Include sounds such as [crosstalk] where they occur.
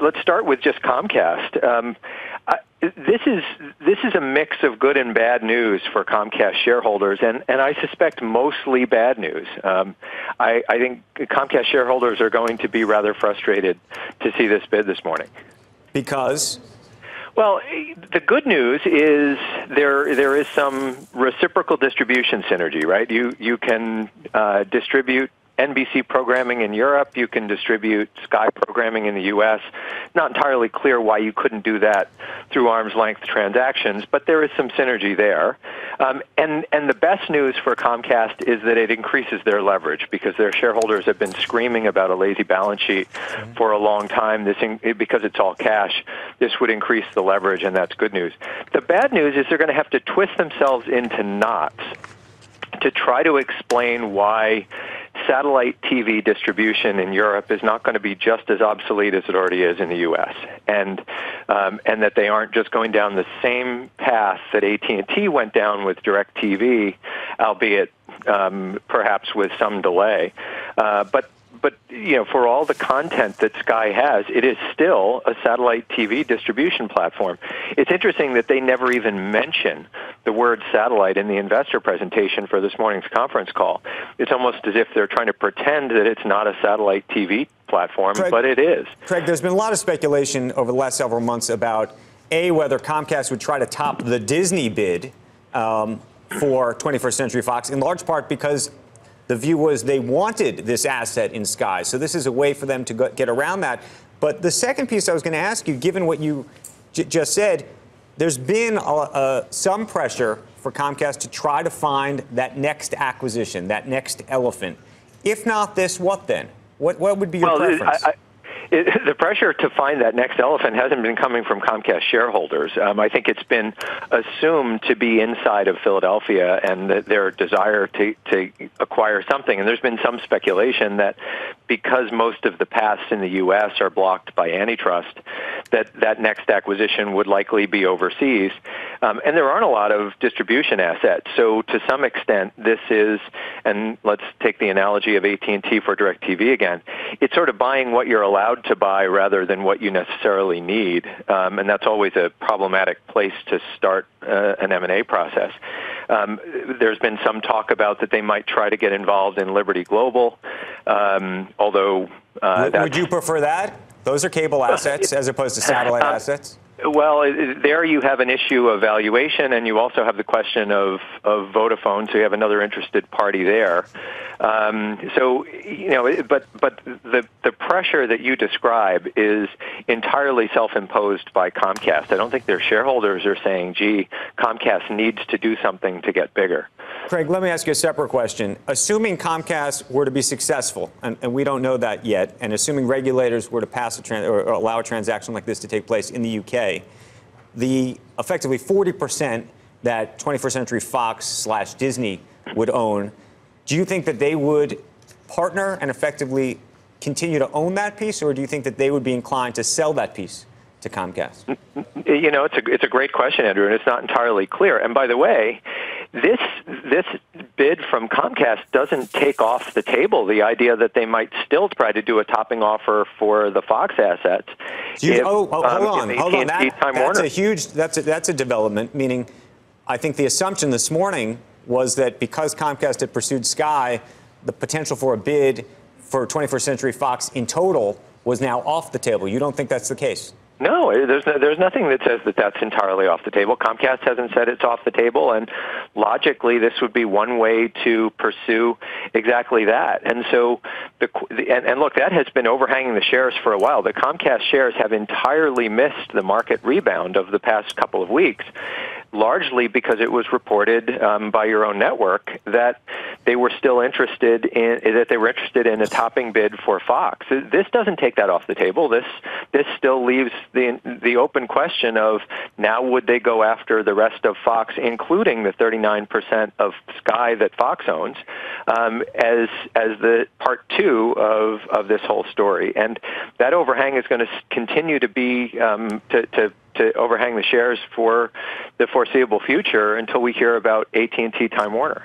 let's start with just Comcast. Um, I, this is this is a mix of good and bad news for Comcast shareholders, and, and I suspect mostly bad news. Um, I, I think Comcast shareholders are going to be rather frustrated to see this bid this morning. Because well, the good news is there there is some reciprocal distribution synergy, right? You you can uh, distribute NBC programming in Europe. You can distribute Sky programming in the U.S. Not entirely clear why you couldn't do that through arm's length transactions, but there is some synergy there. Um, and and the best news for Comcast is that it increases their leverage because their shareholders have been screaming about a lazy balance sheet mm-hmm. for a long time. This in, because it's all cash, this would increase the leverage, and that's good news. The bad news is they're going to have to twist themselves into knots to try to explain why satellite TV distribution in Europe is not going to be just as obsolete as it already is in the U.S. and um, and that they aren't just going down the same path that AT&T went down with DirecTV, albeit um, perhaps with some delay. Uh, but but you know, for all the content that Sky has, it is still a satellite TV distribution platform. It's interesting that they never even mention the word satellite in the investor presentation for this morning's conference call. It's almost as if they're trying to pretend that it's not a satellite TV platform, Craig, but it is. Craig, there's been a lot of speculation over the last several months about a whether Comcast would try to top the Disney bid um, for 21st Century Fox, in large part because the view was they wanted this asset in Sky. So this is a way for them to go, get around that. But the second piece I was going to ask you, given what you j- just said, there's been some pressure for Comcast to try to find that next acquisition, that next elephant. If not this, what then? What, what would be your well, preference? I, I, it, [laughs] the pressure to find that next elephant hasn't been coming from Comcast shareholders. Um, I think it's been assumed to be inside of Philadelphia and the, their desire to, to acquire something. And there's been some speculation that because most of the paths in the U.S. are blocked by antitrust, that that next acquisition would likely be overseas. Um, and there aren't a lot of distribution assets. So to some extent, this is, and let's take the analogy of AT&T for DirecTV again, it's sort of buying what you're allowed to buy rather than what you necessarily need, um, and that's always a problematic place to start uh, an M&A process. Um, there's been some talk about that they might try to get involved in Liberty Global, um, although uh, would you prefer that? Those are cable assets [laughs] as opposed to satellite uh, assets. Well, there you have an issue of valuation, and you also have the question of, of Vodafone, so you have another interested party there. Um, so, you know, but but the the pressure that you describe is entirely self-imposed by Comcast. I don't think their shareholders are saying, "Gee, Comcast needs to do something to get bigger." Craig, let me ask you a separate question. Assuming Comcast were to be successful, and, and we don't know that yet, and assuming regulators were to pass a or allow a transaction like this to take place in the UK, the effectively 40% that 21st Century Fox slash Disney would own, do you think that they would partner and effectively continue to own that piece, or do you think that they would be inclined to sell that piece to Comcast? You know, it's a it's a great question, Andrew, and it's not entirely clear. And by the way, this this bid from Comcast doesn't take off the table the idea that they might still try to do a topping offer for the Fox assets. You, if, oh, oh, hold um, on, hold on. That, that's Warner. a huge that's a, that's a development. Meaning, I think the assumption this morning was that because Comcast had pursued Sky, the potential for a bid for 21st Century Fox in total was now off the table. You don't think that's the case? No, there's no, there's nothing that says that that's entirely off the table. Comcast hasn't said it's off the table, and logically, this would be one way to pursue exactly that. And so, the and, and look, that has been overhanging the shares for a while. The Comcast shares have entirely missed the market rebound of the past couple of weeks, largely because it was reported um, by your own network that they were still interested in that they were interested in a topping bid for Fox. This doesn't take that off the table. This this still leaves the the open question of now would they go after the rest of Fox, including the 39% of Sky that Fox owns, um, as as the part two of of this whole story, and that overhang is going to continue to be um, to, to to overhang the shares for the foreseeable future until we hear about AT&T Time Warner.